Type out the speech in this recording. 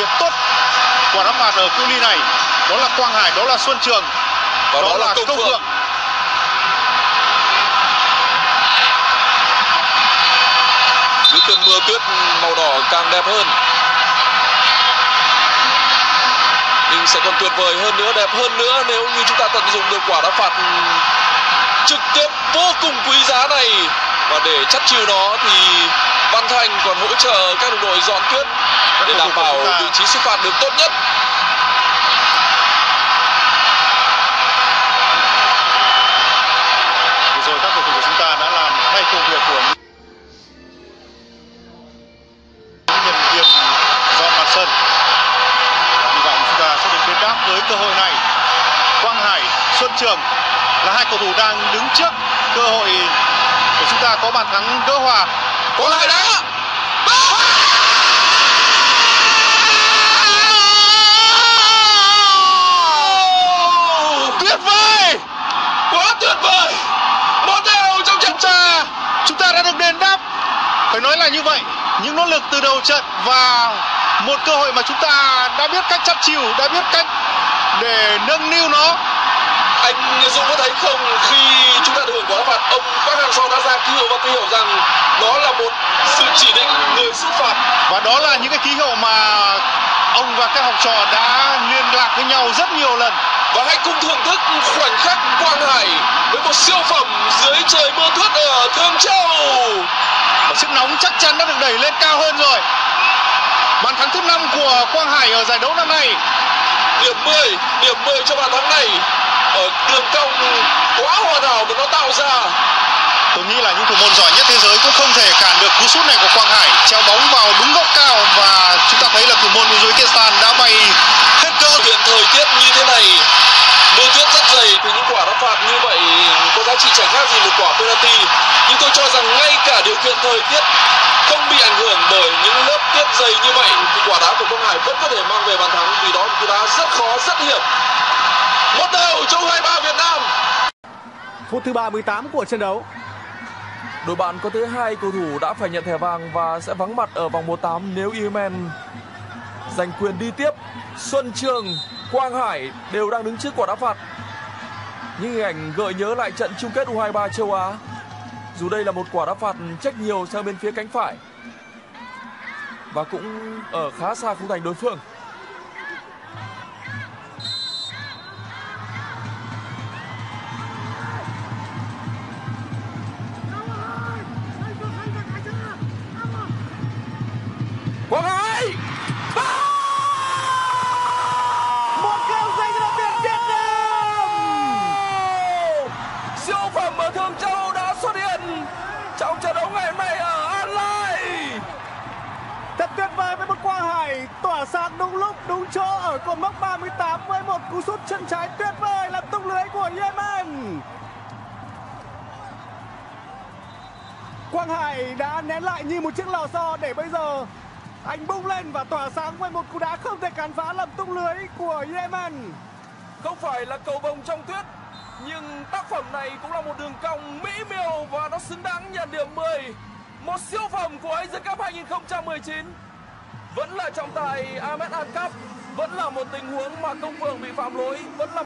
hiện tốt quả đá phạt ở cự ly này. Đó là Quang Hải đó là Xuân Trường và đó, đó, là là công phượng. Phượng. Những cơn mưa tuyết màu đỏ càng đẹp hơn. Nhưng sẽ còn tuyệt vời hơn nữa đẹp hơn nữa nếu như chúng ta tận dụng được quả đá phạt trực tiếp vô cùng quý giá này và để chắc chiêu nó thì Văn Thành còn hỗ trợ các đồng đội dọn tuyết để đảm bảo vị trí xuất phạt được tốt nhất. Vừa rồi các cầu thủ của chúng ta đã làm thay công việc của nhân viên dọn mặt sân hy vọng chúng ta sẽ được đền đáp với cơ hội này. Quang Hải Xuân Trường là hai cầu thủ đang đứng trước cơ hội để chúng ta có bàn thắng gỡ hòa. Có lại đá. Tuyệt vời! Quá tuyệt vời! Một đều trong trận trà. chúng ta đã được đền đáp. Phải nói là như vậy, những nỗ lực từ đầu trận và một cơ hội mà chúng ta đã biết cách chắt chiu đã biết cách để nâng niu nó anh Dũng có thấy không? Khi chúng ta được hưởng quả đá phạt ông Park Hang Seo đã ra ký hiệu và ký hiệu rằng đó là một sự chỉ định người xuất phạt. Và đó là những cái ký hiệu mà ông và các học trò đã liên lạc với nhau rất nhiều lần. Và hãy cùng thưởng thức khoảnh khắc Quang Hải với một siêu phẩm dưới trời mưa tuyết ở Thương Châu. Và sức nóng chắc chắn đã được đẩy lên cao hơn rồi. Bàn thắng thứ năm của Quang Hải ở giải đấu năm nay. Điểm 10 điểm 10 cho bàn thắng này ở đường cong quá hoàn hảo mà nó tạo ra. Tôi nghĩ là những thủ môn giỏi nhất thế giới cũng không thể cản được cú sút này của Quang Hải. Treo bóng vào đúng góc cao và chúng ta thấy là thủ môn Uzbekistan đã bay hết cỡ điều kiện thời tiết như thế này mưa tuyết rất dày thì những quả đá phạt như vậy có giá trị chẳng khác gì một quả penalty. Nhưng tôi cho rằng ngay cả điều kiện thời tiết không bị ảnh hưởng bởi những lớp tuyết dày như vậy thì quả đá của Quang Hải vẫn có thể mang về bàn thắng vì đó là một cú đá rất khó rất hiểm một đều trong 23 Việt Nam Phút thứ 38 của trận đấu. Đội bạn có tới hai cầu thủ đã phải nhận thẻ vàng và sẽ vắng mặt ở vòng 1/8 nếu Yemen giành quyền đi tiếp. Xuân Trường, Quang Hải đều đang đứng trước quả đá phạt. Những hình ảnh gợi nhớ lại trận chung kết U23 châu Á. Dù đây là một quả đá phạt trách nhiều sang bên phía cánh phải và cũng ở khá xa khung thành đối phương. Hải đúng lúc, đúng chỗ ở cột mốc 38 với một cú sút chân trái tuyệt vời làm tung lưới của Yemen. Quang Hải đã nén lại như một chiếc lò xo để bây giờ anh bung lên và tỏa sáng với một cú đá không thể cản phá làm tung lưới của Yemen. Không phải là cầu vồng trong tuyết, nhưng tác phẩm này cũng là một đường cong mỹ miều và nó xứng đáng nhận điểm 10. Một siêu phẩm của Asian Cup 2019. Vẫn là trọng tài Ahmed Al Cap vẫn là một tình huống mà công phường bị phạm lỗi, vẫn là